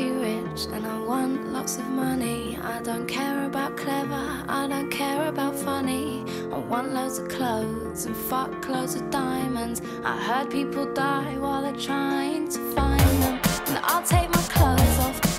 be rich and I want lots of money. I don't care about clever, I don't care about funny. I want loads of clothes and fuck loads of diamonds. I heard people die while they're trying to find them. And I'll take my clothes off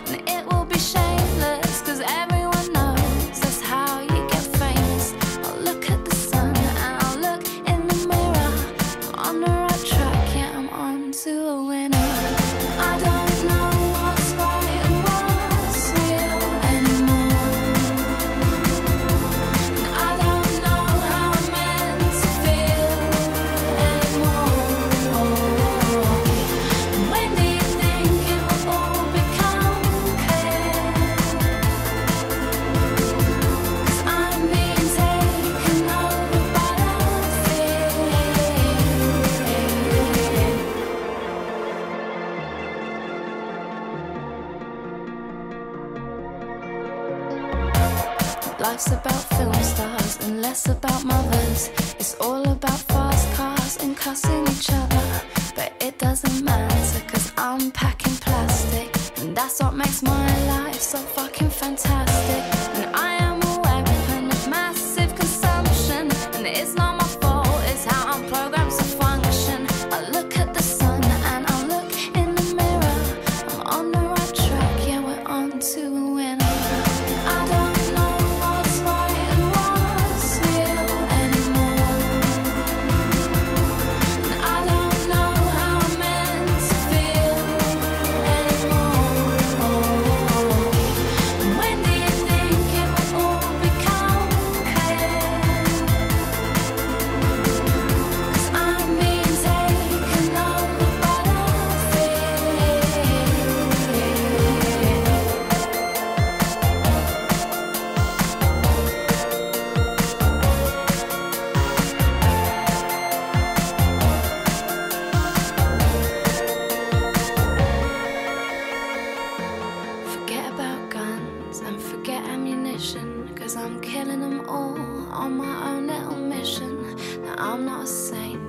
Life's about film stars and less about mothers. It's all about fast cars and cussing each other. But it doesn't matter cause I'm packing plastic. And that's what makes my life so fucking fantastic. And I am a weapon of massive consumption. And it's not my I'm not a saint,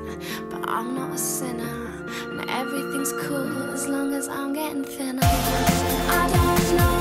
but I'm not a sinner. And everything's cool as long as I'm getting thinner. I don't